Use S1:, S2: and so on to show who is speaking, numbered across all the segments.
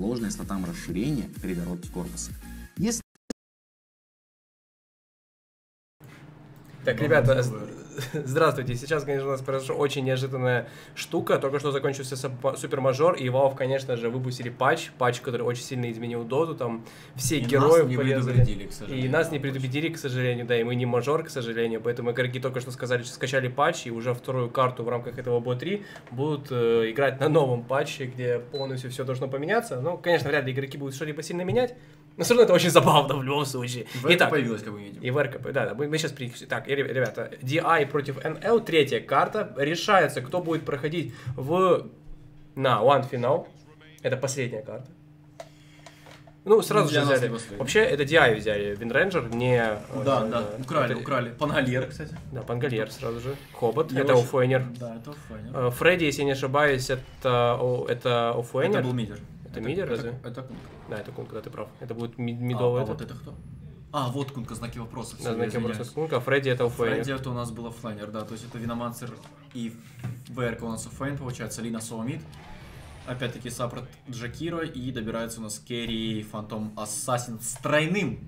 S1: расположенные слотам расширения перегородки корпуса. Если
S2: Так, ребята, здравствуйте. Сейчас, конечно, у нас произошла очень неожиданная штука. Только что закончился супермажор, и Valve, конечно же, выпустили патч. Патч, который очень сильно изменил доту. Там все
S3: И
S2: героев
S3: нас не предупредили, к
S2: И
S3: сожалению.
S2: нас не предупредили, к сожалению, да, и мы не мажор, к сожалению, поэтому игроки только что сказали, что скачали патч, и уже вторую карту в рамках этого BO3 будут э, играть на новом патче, где полностью все должно поменяться. Ну, конечно, вряд ли игроки будут что-либо сильно менять, но все равно это очень забавно в любом случае.
S3: В
S2: Итак,
S3: появилась, как мы видим.
S2: и в РКП, да, да, мы, мы сейчас при... Так, и, ребя- ребята, DI против NL, третья карта. Решается, кто будет проходить в... на One финал. Это последняя карта. Ну, сразу
S3: Для
S2: же взяли. Вообще, это DI взяли, Винрейнджер, не...
S3: Да,
S2: э,
S3: да, украли,
S2: это-
S3: украли. Пангальер, кстати.
S2: Да, Пангальер сразу же. Хобот,
S3: Я
S2: это
S3: очень-. Да, это Оффейнер.
S2: Э, Фредди, если не ошибаюсь, это, это Офуэнер.
S3: Это был мидер.
S2: Это мидер, разве?
S3: Это, это кунка.
S2: Да, это Кунка, да, ты прав. Это будет ми-
S3: А,
S2: мидовый.
S3: а
S2: это.
S3: вот это кто? А, вот кунка, знаки вопроса.
S2: Да, знаки вопроса Кунка, а Фредди это Офуэнер.
S3: Фредди это у нас был оффлайнер, да, то есть это Виномансер и ВРК у нас оффлайн получается, Лина Соломид. Опять-таки саппорт Джакира и добирается у нас Керри Фантом Ассасин с тройным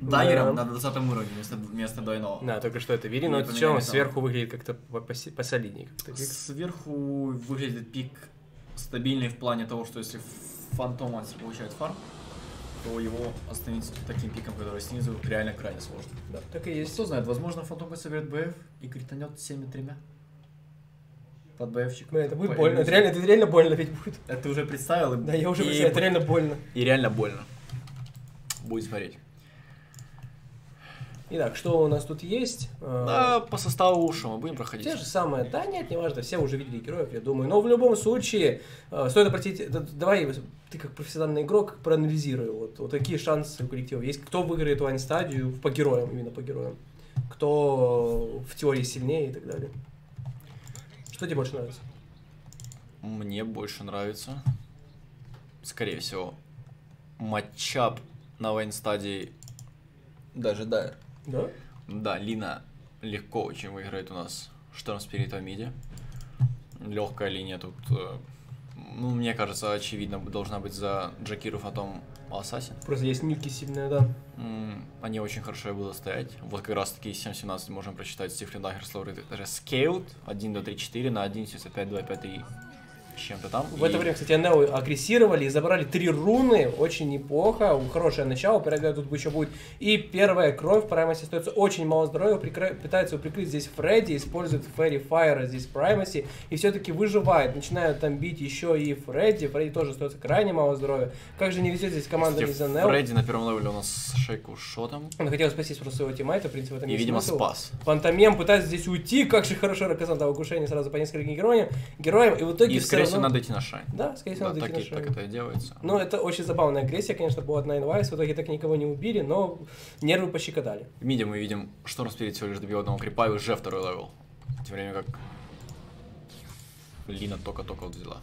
S3: дайвером
S2: Да.
S3: на 20 уровне вместо, вместо двойного.
S2: Да, только что это видели,
S3: Не
S2: но это все
S3: там.
S2: сверху выглядит как-то посолиднее. Как-то.
S3: Сверху выглядит пик стабильный в плане того, что если Фантом Мастер получает фарм, то его остановить таким пиком, который снизу, реально крайне сложно.
S2: Да, так и есть.
S3: Кто знает, возможно, Фантом соберет БФ и кританет всеми тремя. Под БФчик.
S2: Это будет
S3: По-
S2: больно. Это реально, это реально больно ведь будет.
S3: Это ты уже представил? и-
S2: Да, я уже
S3: и-
S2: представляю, это реально больно.
S3: И реально больно. Будет смотреть.
S2: Итак, что у нас тут есть? Э,
S3: Да, по составу что мы будем проходить?
S2: Те же самые, да нет, не важно, все уже видели героев, я думаю. Но в любом случае, э, стоит обратить, да, давай, ты как профессиональный игрок, проанализируй, вот, вот какие шансы у коллектива есть, кто выиграет вайн стадию по героям, именно по героям, кто в теории сильнее и так далее. Что тебе больше нравится?
S3: Мне больше нравится, скорее всего, матчап на вайн стадии даже Дайр.
S2: Да?
S3: Да, Лина легко очень выиграет у нас Шторм Спирит в миде. Легкая линия тут, э, ну, мне кажется, очевидно, должна быть за Джакиру Фатом Ассасин.
S2: Просто есть нюки сильные, да.
S3: Они очень хорошо будут стоять. Вот как раз таки 7.17 можем прочитать Стивлин Даггер Слоуры Scaled 1 до 3 4 на 1.75 2 5 3 с чем-то там.
S2: В это
S3: И
S2: время, кстати, Нео агрессировали и забрали три руны, очень неплохо, хорошее начало, пирога тут еще будет. И первая кровь, Праймаси остается очень мало здоровья, прикры- пытается прикрыть здесь Фредди, использует Ферри Файра здесь Праймаси, и все-таки выживает, начинают там бить еще и Фредди, Фредди тоже остается крайне мало здоровья. Как же не везет здесь команда из Нео.
S3: Фредди на первом левеле у нас с шейку шотом.
S2: Он хотел спасти просто своего тиммейта, в принципе, в этом
S3: И, видимо,
S2: смысл.
S3: спас.
S2: Фантомем пытается здесь уйти, как же хорошо Раказан дал оглушение сразу по нескольким героям, героям, и в итоге
S3: И, скорее всего,
S2: равно-
S3: надо идти на шайн.
S2: Да, скорее всего,
S3: Да,
S2: надо
S3: так,
S2: идти
S3: и,
S2: на
S3: так
S2: шайн.
S3: это и делается.
S2: Ну, это очень забавная агрессия, конечно, была Nine Wise, в итоге так никого не убили, но нервы пощекотали.
S3: В миде мы видим, Шторм Спирит всего лишь добил одного крипа и уже второй левел. Тем временем как Лина только-только вот взяла.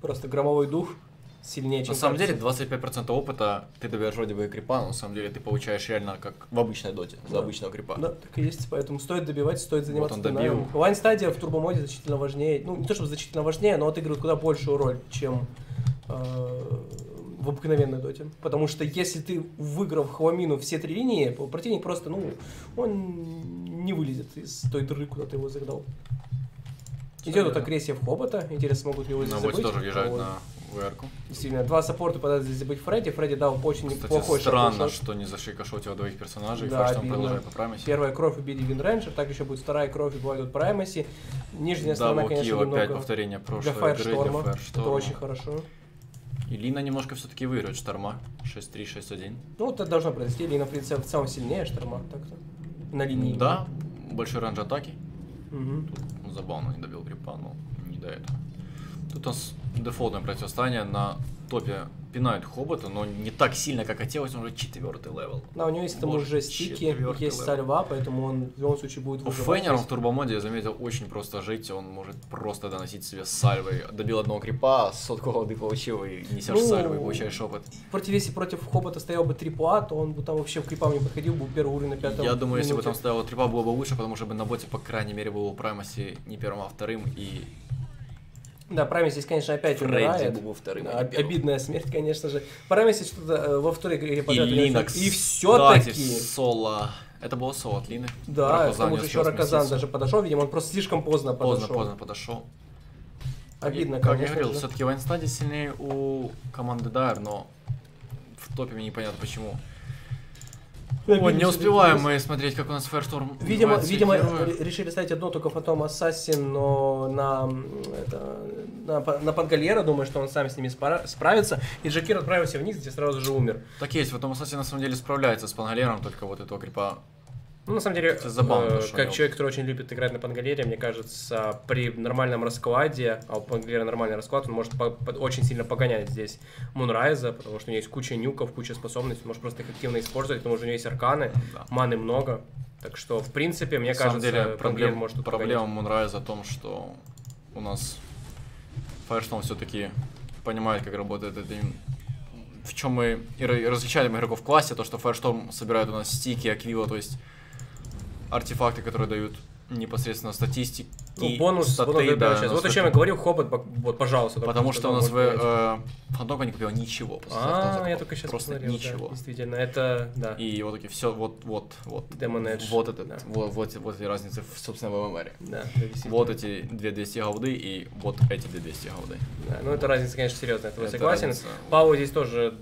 S2: Просто громовой дух сильнее, чем
S3: На самом деле,
S2: кажется.
S3: 25% опыта ты добьешь вроде бы и крипа, но на самом деле ты получаешь реально как в обычной доте, за
S2: Да.
S3: обычного крипа.
S2: Да, так и есть, поэтому стоит добивать, стоит заниматься
S3: он
S2: тунаем.
S3: добил.
S2: Вайн стадия в турбомоде значительно важнее, ну, не то чтобы значительно важнее, но отыгрывает куда большую роль, чем э, в обыкновенной доте. Потому что если ты, выиграв хламину все три линии, противник просто, ну, он не вылезет из той дыры, куда ты его загнал. Идет вот агрессия в хобота, интересно, смогут ли его здесь забыть.
S3: тоже въезжают
S2: Вот.
S3: на ВРку.
S2: Действительно, два саппорта пытаются здесь забыть Фредди. Фредди дал очень
S3: Кстати,
S2: неплохой
S3: странно,
S2: шот.
S3: что не зашикошотил двоих персонажей,
S2: Да,
S3: да, что он продолжает по праймисе.
S2: Первая кровь убили Винренджер, так еще будет вторая кровь убивают Праймаси. Нижняя сторона,
S3: Дабл
S2: конечно,
S3: килл, опять
S2: немного
S3: повторение
S2: для
S3: прошлой игры,
S2: Фаершторма.
S3: для
S2: Это
S3: Фаершторма.
S2: очень хорошо.
S3: И Лина немножко все-таки выиграет Шторма. 6-3, 6-1.
S2: Ну, это должно произойти. Лина, в принципе, в целом сильнее Шторма, так-то. На линии.
S3: Да, большой ранж атаки.
S2: Мгм.
S3: Ну, забавно, не добил крипа, но не до этого. Тут у нас дефолтное противостояние на топе пинают Хобота, но не так сильно, как хотелось, он уже четвертый левел.
S2: Да, у него есть там
S3: Боже,
S2: уже стики, есть сальва, поэтому он в любом случае будет
S3: У
S2: выживать.
S3: Феннера в турбомоде, я заметил, очень просто жить, он может просто доносить себе сальвой. Добил одного крипа, сотку голды получил и несешь
S2: Ну,
S3: сальвой, получаешь опыт.
S2: Против, если против Хобота стоял бы трипла, то он бы там вообще в крипам не подходил, был первый уровень на пятом
S3: Я думаю, если бы
S2: минуте.
S3: там стояла трипа, было бы лучше, потому что бы на боте, по крайней мере, был у Праймаси не первым, а вторым, и
S2: Да, Прайми здесь, конечно, опять
S4: Фредди
S2: умирает.
S4: бы во вторым,
S2: Да,
S4: а
S2: обидная смерть, конечно же. Прайми здесь что-то э, во второй игре
S3: И
S2: подряд него
S3: Линокс.
S2: И все-таки...
S3: Кстати, соло. Это было соло от Лины.
S2: Да, к
S3: Рокозан
S2: тому
S3: не
S2: же
S3: успел
S2: еще
S3: сместиться.
S2: даже подошел, видимо, он просто слишком поздно
S3: Поздно,
S2: подошел.
S3: поздно подошел.
S2: Обидно,
S3: как я
S2: конечно
S3: говорил,
S2: же.
S3: все-таки Вайнстади сильнее у команды Дайр, но в топе мне непонятно почему. Ой, не успеваем мы смотреть, как у нас Firestorm
S2: Видимо, видимо
S3: героев.
S2: ре- решили ставить одно только Фантом Ассасин, но на, это, на, на Пангольера, думаю, что он сам с ними спара- справится. И Джакир отправился вниз, где сразу же умер.
S3: Так есть, в этом Ассасин на самом деле справляется с Пангалером, только вот этого крипа
S2: Ну, на самом деле,
S3: Это забавно,
S2: э, как человек, который очень любит играть на Пангалере, мне кажется, при нормальном раскладе, а у Пангалера нормальный расклад, он может по- по- очень сильно погонять здесь Мунрайза, потому что у него есть куча нюков, куча способностей, он может просто их активно использовать, потому что у него есть арканы,
S3: Да.
S2: маны много. Так что, в принципе, мне
S3: На
S2: кажется,
S3: деле, проблем,
S2: может тут
S3: проблема Мунрайза в том, что у нас Firestorm все-таки понимает, как работает это. им- В чем мы и различаем игроков в классе, то, что Firestorm собирает у нас стики, аквила, то есть артефакты, которые дают непосредственно статистики.
S2: Ну, бонус,
S3: статы,
S2: бонус
S3: да,
S2: сейчас. Вот о чем я говорил, Хобот, вот, пожалуйста.
S3: Потому
S2: что
S3: что у нас в э, Фантомка не купила ничего. после старта
S2: А, я только сейчас
S3: Просто
S2: посмотрел, да,
S3: ничего.
S2: действительно, это, да.
S3: И вот такие все, вот, вот, вот.
S2: Demon Edge,
S3: Вот этот,
S2: да.
S3: вот, вот, вот эти разницы, в, собственно, в ММР.
S2: Да, да.
S3: Вот эти две 200 голды и вот эти две 200 голды.
S2: Да, ну, это разница, конечно, серьезная, это
S3: Это
S2: согласен.
S3: разница.
S2: Пау здесь тоже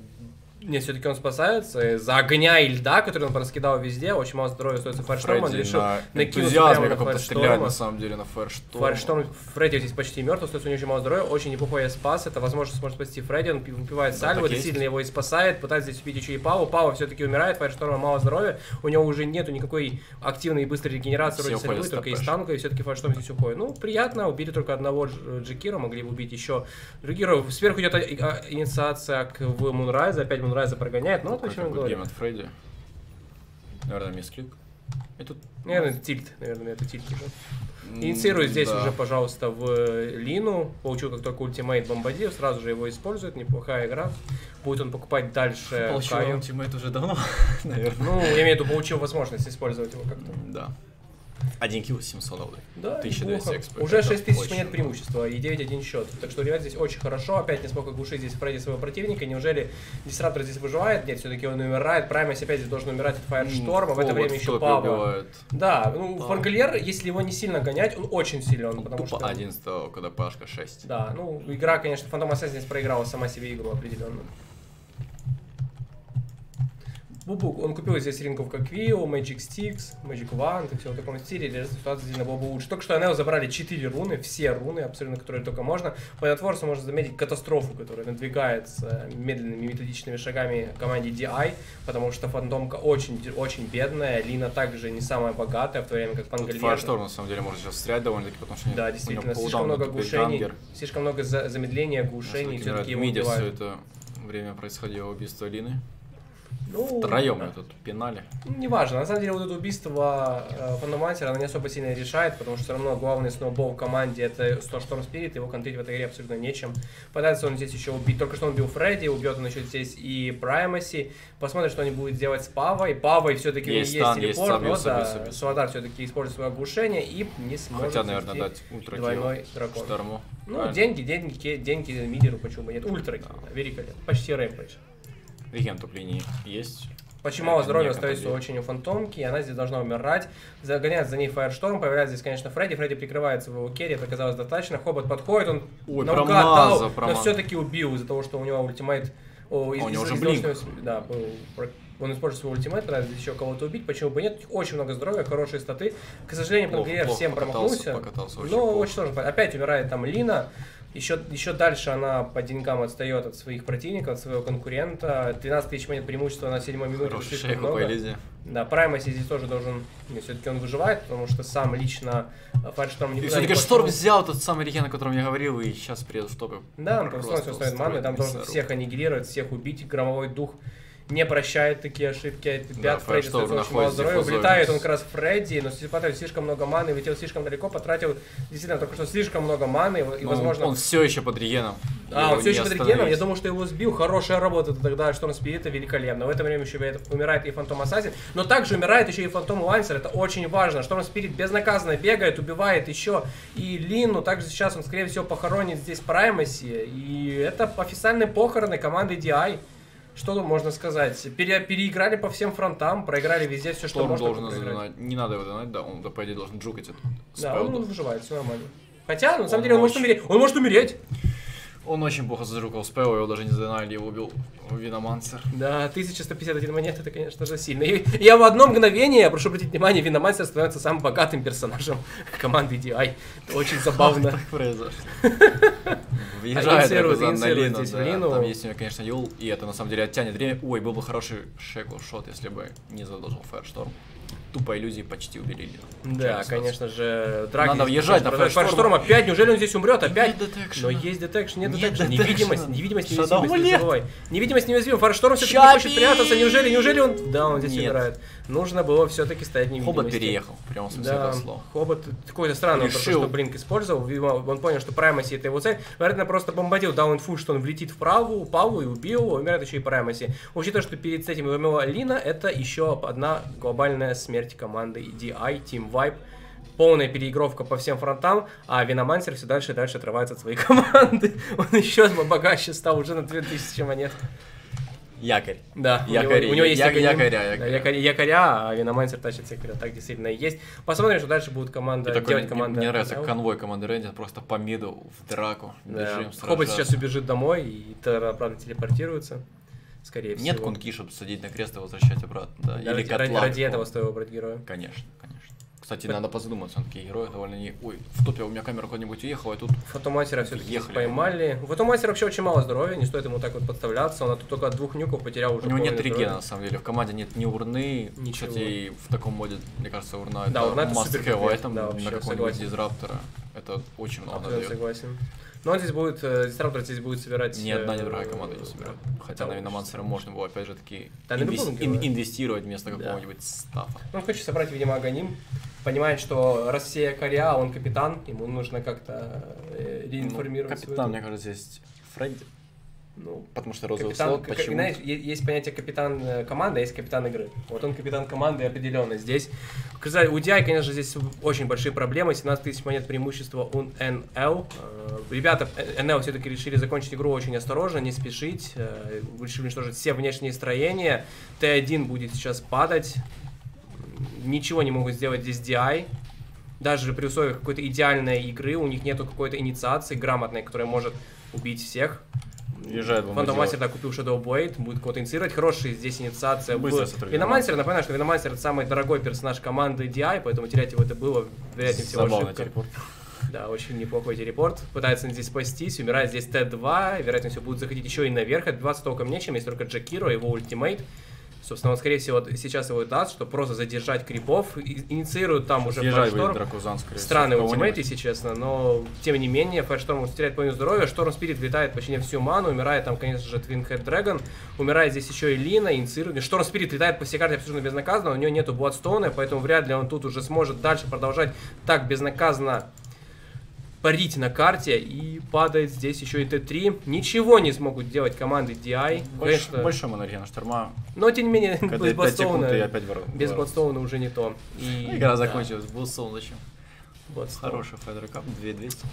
S2: нет, все-таки он спасается. Из-за огня и льда, который он проскидал везде, очень мало здоровья остается Фаершторм, он решил
S3: на энтузиазме стреляет,
S2: Фаершторма.
S3: на самом деле, на Фаершторм.
S2: Фаершторм, Фредди здесь почти мертв, остается у него очень мало здоровья, очень неплохой спас, это возможно сможет спасти Фредди, он
S3: Да,
S2: Сальву,
S3: есть.
S2: сильно его и спасает, пытается здесь убить еще и Паву, Пава все-таки умирает, Фаершторма мало здоровья, у него уже нету никакой активной и быстрой регенерации вроде Сальвы, только из танка, и все-таки Фаершторм здесь уходит. Ну, приятно, убили только одного Дж- Джекира, могли бы убить еще героев. Сверху идет а- а- инициация к в Мунрайза, опять Мунрайза прогоняет, ну, вот о чем я говорю.
S3: гейм от Фредди. Наверное, мисклик. И тут...
S2: Наверное, тильт, наверное, это тильт уже.
S3: м,
S2: Инициируй здесь
S3: да.
S2: уже, пожалуйста, в э, Лину. Получил как только ультимейт бомбардир, сразу же его использует. Неплохая игра. Будет он покупать дальше
S3: Получил
S2: Каю.
S3: ультимейт уже давно, наверное.
S2: Ну, я имею в виду, получил возможность использовать его как-то.
S3: Да. Один килл 700 голды.
S2: Да,
S3: 1200
S2: неплохо.
S3: экспо.
S2: Уже
S3: Это
S2: 6000
S3: очень
S2: монет преимущества и 9-1 счет. Так что, ребят, здесь очень хорошо. Опять не смог оглушить здесь Фредди своего противника. Неужели Дисраптор здесь выживает? Нет, все-таки он умирает. Праймес опять здесь должен умирать от Фаершторма. В это время еще
S3: убивает.
S2: Да, ну. Фангольер, если его не сильно гонять, он очень силен, потому что...
S3: 11 когда пашка 6.
S2: Да, ну, игра, конечно, Phantom Assassin здесь проиграла сама себе игру определенно. Бубук, он купил здесь ринков как Вио, Magic Sticks, Magic One, и все в таком стиле, для ситуация сильно была бы лучше. Только что Анео забрали 4 руны, все руны, абсолютно, которые только можно. По Netворсу можно заметить катастрофу, которая надвигается медленными методичными шагами команде DI, потому что фантомка очень, очень бедная, Лина также не самая богатая, в то время как Пангальер...
S3: Фаершторм на самом деле может сейчас стрелять довольно-таки, потому что
S2: Да, действительно, слишком много
S3: гангер.
S2: слишком много за- замедления,
S3: Насколько
S2: все-таки его
S3: миде все
S2: убивают.
S3: это время происходило убийство Лины.
S2: Ну,
S3: Втроем
S2: да.
S3: тут пинали.
S2: Ну, неважно, на самом деле вот это убийство э, Фандомансера, оно не особо сильно решает, потому что все равно главный сноубол в команде это 100 Шторм Спирит, его контрить в этой игре абсолютно нечем. Пытается он здесь еще убить, только что он убил Фредди, убьет он еще здесь и Праймаси. Посмотрим, что они будут делать с Павой. Павой все-таки
S3: Есть
S2: есть
S3: стан, есть
S2: телепорт,
S3: собью,
S2: но
S3: собью,
S2: да,
S3: собью.
S2: Суадар все-таки использует свое оглушение и не сможет
S3: Хотя, наверное, дать ультра
S2: двойной дракон.
S3: Шторму.
S2: Ну,
S3: Правильно.
S2: деньги, деньги, деньги мидеру, почему бы нет. Ультра, великолепно. Почти рэмпейдж.
S3: Реген топ линии есть. Это
S2: здоровья
S3: не
S2: остается очень у фантомки, и она здесь должна умирать. Загоняет за ней Фаершторм, появляется здесь, конечно, Фредди. Фредди прикрывает своего керри, это оказалось достаточно. Хобот подходит, он
S3: Ой,
S2: наугад
S3: промазал,
S2: дал, но
S3: промазал.
S2: все-таки убил из-за того, что у него ультимейт... о, из-
S3: А у него
S2: из-
S3: же
S2: из-
S3: блинк.
S2: Да, был он использует свой ультимейт, пытается здесь еще кого-то убить, почему бы нет, очень много здоровья, хорошие статы. К сожалению, Пангриер
S3: плохо
S2: всем
S3: покатался,
S2: промахнулся,
S3: покатался очень
S2: но
S3: плохо.
S2: очень сложно. Опять умирает там Лина, еще, еще дальше она по деньгам отстает от своих противников, от своего конкурента. 12 тысяч монет преимущества на седьмой минуте, слишком много.
S3: Элизе.
S2: Да, Праймаси здесь тоже должен, все-таки он выживает, потому что сам лично Фаершторм
S3: И
S2: никуда
S3: все-таки
S2: не
S3: Шторм
S2: пошел.
S3: взял тот самый реген, о котором я говорил, и сейчас приедут топе.
S2: Да, он
S3: Просто
S2: просто стоит маны, там должен всех аннигилировать, всех убить, громовой дух не прощает такие ошибки.
S3: Да,
S2: Пят Фредди
S3: Firestorm
S2: остается очень мало здоровья. Влетает он как раз в Фредди, но потратил слишком много маны, летел слишком далеко, потратил действительно только что слишком много маны, и,
S3: Ну,
S2: возможно...
S3: Он все еще под регеном.
S2: А,
S3: Его
S2: он все еще под регеном, я думаю, что его сбил. Хорошая работа тогда, что он спирита великолепно. В это время еще умирает и Фантом Ассасин, но также умирает еще и Фантом Лансер, это очень важно. Шторм Спирит безнаказанно бегает, убивает еще и Лину, также сейчас он, скорее всего, похоронит здесь Праймаси, и это официальные похороны команды DI. Что можно сказать? Пере- переиграли по всем фронтам, проиграли везде все, что
S3: Шторм
S2: можно
S3: должен задонать. Не надо его донать, да, он, да, по идее, должен джукать это.
S2: Да, он выживает, все нормально. Хотя, на самом
S3: Он
S2: деле, он может умереть. Он может умереть!
S3: Он очень плохо зажукал спел, его даже не задонали, его убил Виномансер.
S2: Да, 1151 монет, это, конечно же, сильно. И я в одно мгновение, прошу обратить внимание, Виномастер становится самым богатым персонажем команды DI. Это очень забавно.
S3: Так произошло. Въезжает
S2: инициирует-
S3: Рокузан на
S2: инициирует
S3: Лину, да. Там есть у него, конечно, Юл, и это на самом деле оттянет время. Ой, был бы хороший шекл шот, если бы не задолжил Фаершторм. Тупо иллюзии почти убили.
S2: Да,
S3: Честно.
S2: конечно же, драки.
S3: Надо въезжать на
S2: продолжают.
S3: Фаершторм.
S2: Фаершторм опять, неужели он здесь умрет опять?
S3: Нет.
S2: Но есть детекшн, нет
S3: Нет
S2: детекшн, невидимость, невидимость, невидимость, не забывай. Невидимость, невидимость, Фаершторм все-таки не хочет прятаться, неужели, неужели он... Да, он здесь
S3: Нет.
S2: умирает. Нужно было все-таки стоять в невидимости.
S3: Хобот переехал, в прямом смысле
S2: Да,
S3: этого слова.
S2: Хобот какой-то странный,
S3: Решил.
S2: что Блинк использовал, видимо, он понял, что Праймаси это его цель, вероятно, просто бомбадил дал инфу, что он влетит вправо, упал и убил, умирает еще и Праймаси. Учитывая, что перед этим его умела Лина, это еще одна глобальная смерть команды EDI, Team Vibe. Полная переигровка по всем фронтам, а Виномансер все дальше и дальше отрывается от своей команды. Он еще богаче стал уже на 2000 монет.
S3: Якорь.
S2: Да, у
S3: Якори,
S2: него, у него есть
S3: я-
S2: академ-
S3: якоря,
S2: да,
S3: якоря.
S2: якоря, якоря, а Виномансер тащит секрет, так действительно и есть. Посмотрим, что дальше будет команда
S3: И такой,
S2: делать
S3: мне-
S2: команда.
S3: мне нравится
S2: NL.
S3: конвой команды Рэнди, просто по миду в драку.
S2: Да.
S3: Бежим, сражаться.
S2: сейчас убежит домой, и правда, телепортируется. Скорее всего.
S3: Нет кунки, чтобы садить на крест и возвращать обратно. Да.
S2: Да,
S3: Или
S2: ради, ради-
S3: котла.
S2: ради этого стоило брать героя.
S3: Конечно, конечно. Кстати, надо позадуматься, он такие герои довольно не... Ой, в топе у меня камера куда-нибудь уехала, а тут...
S2: Фотомастера все-таки поймали. У Фотомастера вообще очень мало здоровья, не стоит ему так вот подставляться. Он тут только от двух нюков потерял уже
S3: У него нет регена, на самом деле. В команде нет ни урны.
S2: Ничего.
S3: Кстати, в таком моде, мне кажется, урна
S2: Да,
S3: это
S2: урна это
S3: must
S2: супер
S3: have, а это
S2: да,
S3: на какого-нибудь дизраптора. Это очень много
S2: Абсолютно
S3: дает.
S2: согласен. Но он здесь будет, э, Дистраптор здесь будет собирать...
S3: Ни одна, ни
S2: э,
S3: другая команда не собирает. Хотя на Виномансера можно было, опять же, таки инвестировать вместо какого-нибудь стафа.
S2: Ну, Он хочет собрать, видимо, Аганим. Понимает, что Россия Коря, он капитан, ему нужно как-то э, реинформировать.
S3: Ну, Капитан, мне кажется, есть Фредди.
S2: Ну,
S3: Потому что розовый
S2: капитан,
S3: слот, почему?
S2: знаешь, есть понятие капитан э, команды, а есть капитан игры. Вот он капитан команды определенно здесь. У DI, конечно, здесь очень большие проблемы. 17 тысяч монет преимущества у НЛ. Э, Ребята, НЛ все-таки решили закончить игру очень осторожно, не спешить. э, Решили уничтожить все внешние строения. Т1 будет сейчас падать. Ничего не могут сделать здесь DI. Даже при условии какой-то идеальной игры у них нету какой-то инициации грамотной, которая может убить всех.
S3: Въезжает
S2: Фантом
S3: бомбардир.
S2: Мастер, да, купил Shadow Blade, будет кого-то инициировать. Хорошая здесь инициация
S3: Быстро
S2: в. Виномансер. Напоминаю, что Виномансер это самый дорогой персонаж команды DI, поэтому терять его это было, вероятнее всего,
S3: Забавный
S2: ошибка.
S3: телепорт.
S2: Да, очень неплохой телепорт. Пытается здесь спастись, умирает здесь Т2, вероятно всего будет заходить еще и наверх. Отбиваться толком нечем, есть только Джакиро, его ультимейт. Собственно, он, скорее всего, вот сейчас его даст, чтобы просто задержать крипов. И- Инициируют там уже Файшторм.
S3: Дракузан,
S2: Странный ультимейт, если честно, но тем не менее, Файршторм теряет половину здоровья, Шторм Спирит влетает почти всю ману, умирает там, конечно же, Твин Head Dragon, умирает здесь еще и Лина, инициирует. Шторм Спирит летает по всей карте абсолютно безнаказанно, у него нету Бладстоуна, поэтому вряд ли он тут уже сможет дальше продолжать так безнаказанно парить на карте и падает здесь еще и Т3. Ничего не смогут делать команды DI.
S3: Больш-
S2: Конечно,
S3: Большой монархия шторма.
S2: но тем не менее, без
S3: 5 секунд и
S2: Бладстоуна, без Бладстоуна уже не то. И,
S3: Игра
S2: да,
S3: закончилась. Булсон зачем?
S2: Bloodstone.
S3: Хороший Федер Кап, 2200.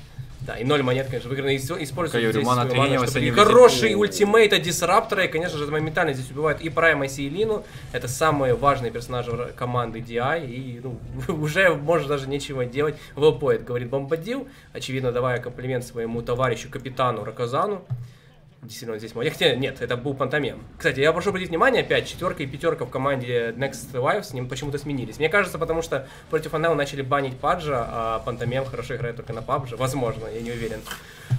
S2: Да, и ноль монет, конечно, выиграны. Ис- Используют
S3: Каюри,
S2: здесь
S3: мана
S2: чтобы- и хороший ультимейт от Дисраптора, и, конечно же, моментально здесь убивают и Праймаси, и Лину. Это самые важные персонажи команды DI, и ну, уже можно даже нечего делать. Велпоэт говорит Бомбадил, очевидно, давая комплимент своему товарищу, капитану Раказану. Действительно, здесь молодец. Хотя нет, это был Пантомем. Кстати, я прошу обратить внимание, опять четверка и пятерка в команде Next Live с ним почему-то сменились. Мне кажется, потому что против НЛ начали банить Паджа, а Пантомем хорошо играет только на PUBG. Возможно, я не уверен.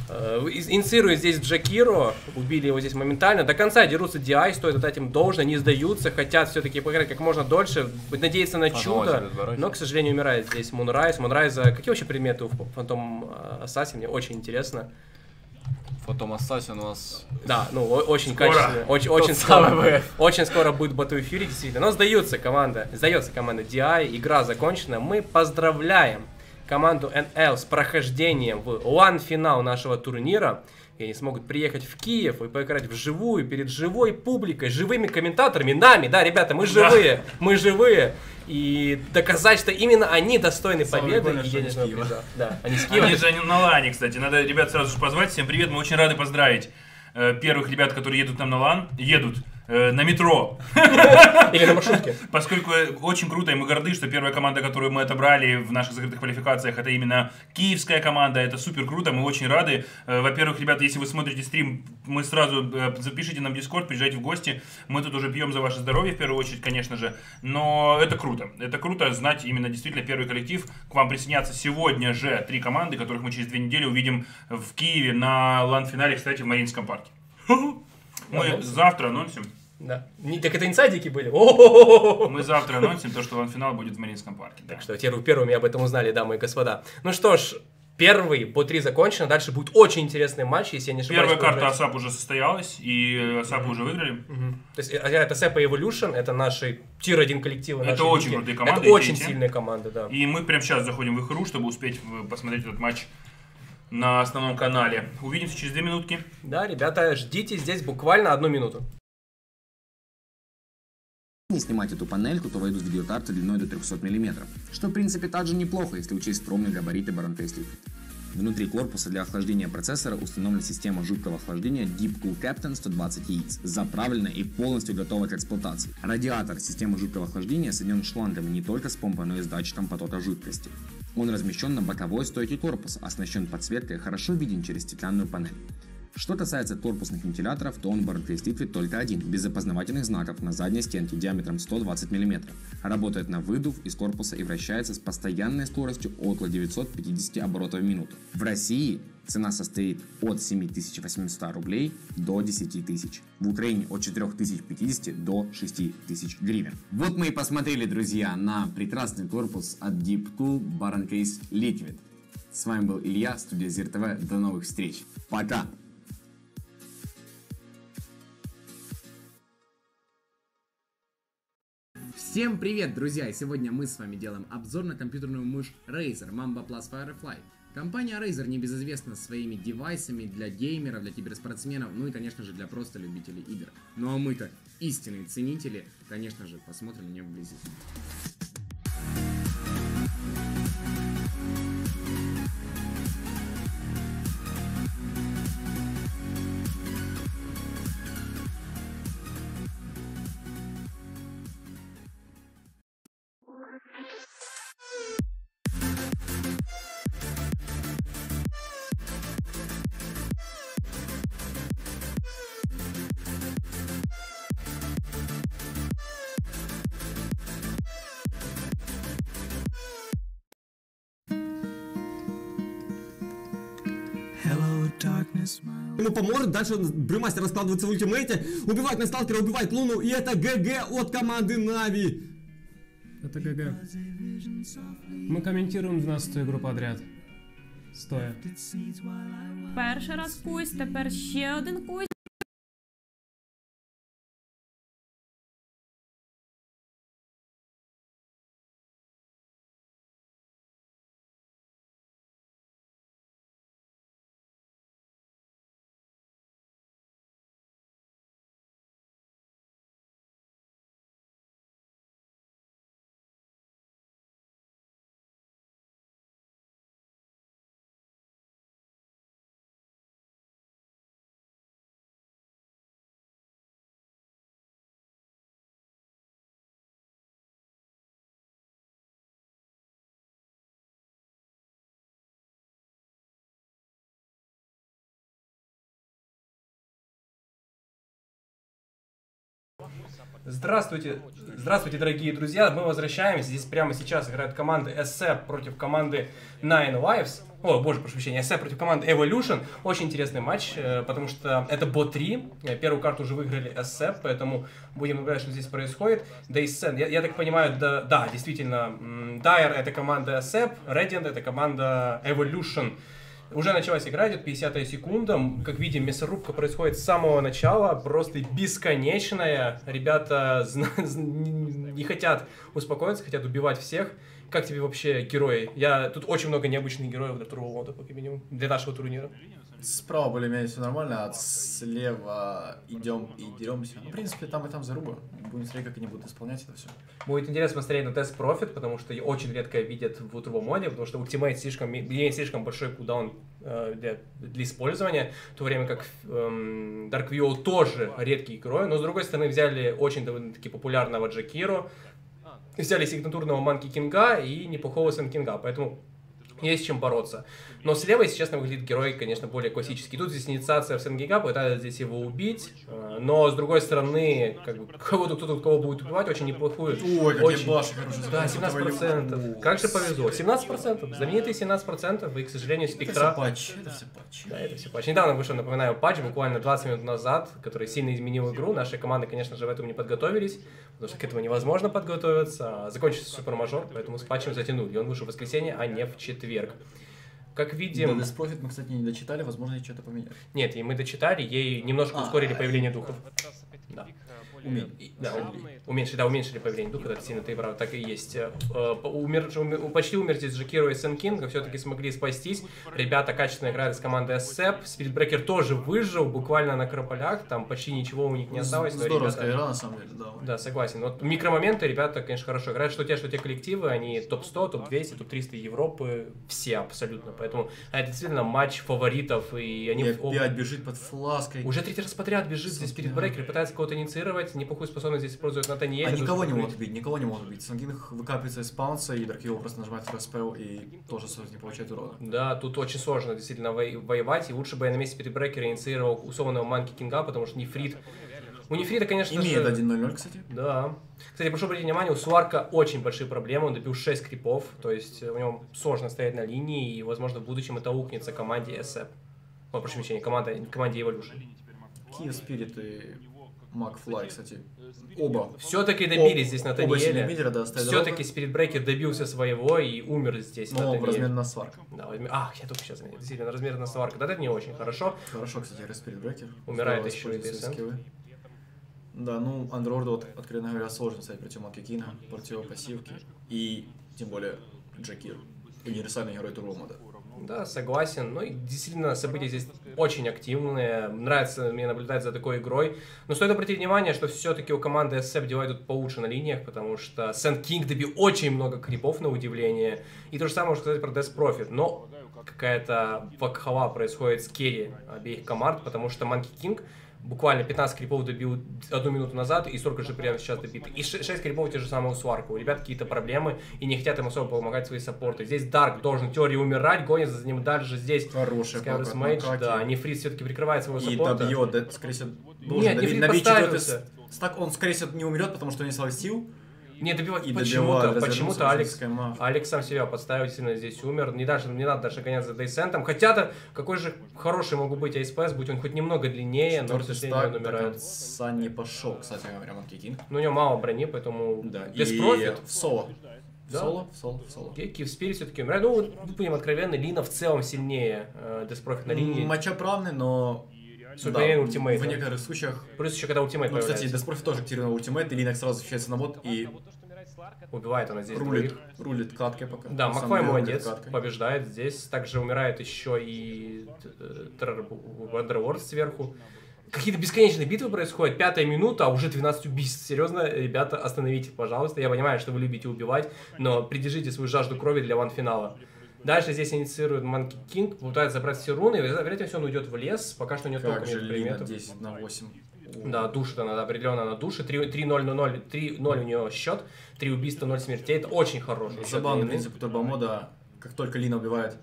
S2: Э, Инициируют здесь Джакиро, убили его здесь моментально. До конца дерутся DI, стоит отдать им должное, не сдаются, хотят все-таки поиграть как можно дольше, надеяться на чудо. Но, к сожалению, умирает здесь Мунрайз. Мунрайза, какие вообще предметы у Фантом Ассасин? Мне очень интересно.
S3: Потом Ассасин у нас...
S2: Да, ну очень
S4: Скоро.
S2: качественно, очень, очень скоро, очень скоро будет Battle Fury, действительно. Но сдаются команда, сдается команда DI, игра закончена. Мы поздравляем команду NL с прохождением в лан-финал нашего турнира. И они смогут приехать в Киев и поиграть вживую, перед живой публикой, живыми комментаторами, нами, да, ребята, мы живые, мы живые. И доказать, что именно они достойны
S3: Самое
S2: победы и денежного приза. Да, они с Киева.
S4: Они же на лане, кстати. Надо ребят сразу же позвать. Всем привет. Мы очень рады поздравить э, первых ребят, которые едут нам на лан. Едут на метро.
S2: Или на маршрутке.
S4: Поскольку э, очень круто, и мы горды, что первая команда, которую мы отобрали в наших закрытых квалификациях, это именно киевская команда. Это супер круто, мы очень рады. Э, Во-первых, ребята, если вы смотрите стрим, мы сразу э, запишите нам в Дискорд, приезжайте в гости. Мы тут уже пьем за ваше здоровье, в первую очередь, конечно же. Но это круто. Это круто знать именно действительно первый коллектив. К вам присоединятся сегодня же три команды, которых мы через две недели увидим в Киеве на лан-финале, кстати, в Мариинском парке. Мы завтра анонсим.
S2: Да. Не, так это инсайдики были. О-о-о-о-о.
S4: Мы завтра анонсим то, что лан-финал будет в Мариинском парке. да.
S2: Так что теперь вы первыми об этом узнали, дамы и господа. Ну что ж, первый bo3 закончен, дальше будет очень интересный матч, если я не ошибаюсь.
S4: Первая карта АСАП уже состоялась, и АСАП уже выиграли.
S2: То есть э, это SEPA Evolution, это наши тир-1 коллективы.
S4: Это очень
S2: лиги.
S4: крутые команды,
S2: Это очень сильные команды, да.
S4: И мы прямо сейчас заходим в их игру, чтобы успеть э, посмотреть этот матч на основном канале. Увидимся через две минутки.
S2: Да, ребята, ждите здесь буквально одну минуту.
S1: Не снимать эту панельку, то войдут в видеокарту длиной до 300 мм, что в принципе также неплохо, если учесть скромные габариты Baron Liquid. Внутри корпуса для охлаждения процессора установлена система жидкого охлаждения Deep Cool Captain 120 яиц, заправленная и полностью готова к эксплуатации. Радиатор системы жидкого охлаждения соединен шлангами не только с помпой, но и с датчиком потока жидкости. Он размещен на боковой стойке корпуса, оснащен подсветкой и хорошо виден через стеклянную панель. Что касается корпусных вентиляторов, то он Liquid только один, без опознавательных знаков на задней стенке диаметром 120 мм. Работает на выдув из корпуса и вращается с постоянной скоростью около 950 оборотов в минуту. В России цена состоит от 7800 рублей до 10 тысяч. В Украине от 4050 до 6000 гривен. Вот мы и посмотрели, друзья, на прекрасный корпус от Deep Cool Barclays Liquid. С вами был Илья, студия ТВ. До новых встреч. Пока! Всем привет, друзья! Сегодня мы с вами делаем обзор на компьютерную мышь Razer Mamba Plus Firefly. Компания Razer небезызвестна своими девайсами для геймеров, для киберспортсменов, ну и, конечно же, для просто любителей игр. Ну а мы-то истинные ценители, конечно же, посмотрим на нее вблизи.
S5: Ему поможет, дальше Брюмастер раскладывается в ультимейте, убивает на сталкера, убивает Луну, и это ГГ от команды Нави.
S6: Это ГГ. Мы коментируем 12 игру подряд. Стоя.
S7: Перший раз кусь, тепер ще один кусь.
S2: Здравствуйте, здравствуйте, дорогие друзья. Мы возвращаемся. Здесь прямо сейчас играют команды SEP против команды Nine Lives. О, боже, прошу прощения, SEP против команды Evolution. Очень интересный матч, э, потому что это бот 3. Э, Первую карту уже выиграли SEP, поэтому будем наблюдать, что здесь происходит. Дейсен, я, я так понимаю, да, да, действительно, Dire это команда SEP, Radiant это команда Evolution. Уже началась игра, идет 50 секунда. Как видим, мясорубка происходит с самого начала, просто бесконечная. Ребята не хотят успокоиться, хотят убивать всех. Как тебе вообще герои? Я тут очень много необычных героев для второго мода, как минимум, для нашего турнира.
S3: Справа более-менее все нормально, а слева идем и деремся. Ну, в принципе, там и там заруба. Будем смотреть, как они будут исполнять это все.
S2: Будет интересно смотреть на тест профит, потому что очень редко видят в турбомоде, потому что ультимейт слишком, имеет слишком большой кулдаун э, для, для использования, в то время как эм, Dark View тоже редкий герой, но с другой стороны взяли очень довольно-таки популярного Джакиру, взяли сигнатурного Манки Кинга и неплохого Сэн Кинга, поэтому есть с чем бороться. Но слева, если честно, выглядит герой, конечно, более классический. Тут здесь инициация в Сенгига, пытаются здесь его убить, э, но с другой стороны, как бы, кого-то кто-то кого будет убивать, очень неплохую.
S3: Ой, какие
S2: очень...
S3: хорошие.
S2: Да,
S3: закрыты,
S2: 17%.
S3: О,
S2: Как же повезло. 17%. Знаменитые 17%. И, к сожалению,
S3: Это все
S2: спектра...
S3: патчи, это все патчи.
S2: Да, это все патч. Недавно вышел, напоминаю, патч, буквально 20 минут назад, который сильно изменил игру. Наши команды, конечно же, в этом не подготовились, потому что к этому невозможно подготовиться. Закончился супермажор, поэтому с патчем затянули. И он вышел в воскресенье, а не в четверг. Как видим...
S3: Да, Profit мы, кстати, не дочитали, возможно, что-то поменяли.
S2: Нет, и мы дочитали, ей немножко
S3: А,
S2: ускорили
S3: а,
S2: появление духов. Да.
S3: Умень.
S2: И- Да, уменьшили, да, уменьшили появление духа, это сильно ты прав, так и есть. Э, э, умер, умер- почти умер здесь Джекиро и Сэн Кинг, все-таки смогли спастись. Ребята качественно играют с командой SCEP. Спидбрекер тоже выжил, буквально на крополях, там почти ничего у них не осталось. но
S3: Здоровская
S2: ребята-
S3: игра, на самом деле, да.
S2: Да, согласен. Вот микромоменты ребята, конечно, хорошо играют. Что те, что те коллективы, они топ-100, топ-200, топ-300 Европы, все абсолютно. Поэтому а, это действительно матч фаворитов, и они...
S3: И опять бежит под флаской.
S2: уже третий раз подряд бежит здесь перед брейкер, пытается кого-то инициировать, неплохую способность здесь использует Натаниэль.
S3: А никого не могут убить, никого не могут убить. Сангинг выкапывается из паунса, и Дарк просто нажимает второй спел и тоже сразу не получает урона.
S2: Да, тут очень сложно действительно во- воевать, и лучше бы я на месте перебрекера инициировал условного Манки Кинга, потому что Нефрит... У Нефрита, конечно
S3: Имеет
S2: же...
S3: 1-0-0, кстати.
S2: Да. Кстати, прошу обратить внимание, у Суарка очень большие проблемы, он добил 6 крипов, то есть у него сложно стоять на линии, и, возможно, в будущем это укнется команде SF. О, прошу прощения, команда, команде Evolution.
S3: Kia Spirit и Макфлай, кстати. Оба.
S2: Все-таки добились
S3: О-
S2: здесь Натаниэля.
S3: мидера, да,
S2: Все-таки Спиритбрекер добился своего и умер здесь.
S3: Но в
S2: Натаниэль.
S3: размен на сварк.
S2: Да, возьми- А, я только сейчас заметил. Действительно, размер на сварка. Да, это не очень хорошо.
S3: Хорошо, кстати, Spirit Breaker.
S2: Умирает еще и
S3: скиллы. Да, ну, Андроиду, вот, откровенно говоря, сложно стать против Манки Кинга, против его пассивки. И, тем более, Джакир. Универсальный герой турбомода.
S2: Да, согласен. Ну и действительно, события здесь очень активные. Нравится мне наблюдать за такой игрой. Но стоит обратить внимание, что все-таки у команды SF дела идут получше на линиях, потому что Сент Кинг добил очень много крипов, на удивление. И то же самое можно сказать про Death Prophet. Но какая-то вакханалия происходит с керри обеих команд, потому что Манки Кинг буквально 15 крипов добил одну минуту назад, и столько же прямо сейчас добит. И 6 крипов те же самые у Сларка. У ребят какие-то проблемы, и не хотят им особо помогать свои саппорты. Здесь Дарк должен в теории умирать, гонится за ним дальше. Здесь
S3: Хорошая Скайрас
S2: Мейдж, да, Нефрит все-таки прикрывает своего
S3: И
S2: саппорта.
S3: добьет, да, скорее всего,
S2: Нет,
S3: должен
S2: Нефрит
S3: набить, набить четвертый
S2: поставился.
S3: стак. Он, скорее всего, не умрет, потому что него слабый стил.
S2: Не добивать.
S3: И
S2: Почему-то, почему-то Алекс. Алекс сам себя подставил, сильно здесь умер. Не, даже, не надо даже гоняться за Дейсентом. Хотя-то, какой же хороший могу быть ASPS, будь он хоть немного длиннее, но, к сожалению, он умирает.
S3: не пошел, кстати говоря, Манки Кинг.
S2: Но у него мало брони, поэтому
S3: Да,
S2: без
S3: и
S2: профит.
S3: в соло.
S2: Да.
S3: соло, в соло, в соло.
S2: Киев Спирит все-таки умирает. Ну, будем откровенны, Лина в целом сильнее э, Деспрофит на линии.
S3: Матчап равный, но...
S2: Супермен
S3: да,
S2: ультимейт,
S3: В некоторых случаях...
S2: Плюс еще когда ультимейт
S3: Ну, кстати,
S2: появляется.
S3: Деспрофи тоже активировал ультимейт, и Линок сразу защищается на бот и
S2: Убивает она здесь
S3: рулит,
S2: двоих.
S3: рулит каткой пока.
S2: Да, Макфай молодец, побеждает здесь. Также умирает еще и Вандерворд сверху. Какие-то бесконечные битвы происходят. Пятая минута, а уже 12 убийств. Серьезно, ребята, остановите, пожалуйста. Я понимаю, что вы любите убивать, но придержите свою жажду крови для ван-финала. Дальше здесь инициирует Манки Кинг, пытается забрать все руны, и вероятнее всего он уйдет в лес, пока что нет
S3: же
S2: нет
S3: Лина
S2: приметов.
S3: 10 на 8.
S2: Да, душит она, определенно она душит. 3-0-0, 3-0 у нее счет, 3 убийства, 0 смертей. Это очень хороший счет.
S3: Забавный принцип турбомода, как только Лина убивает...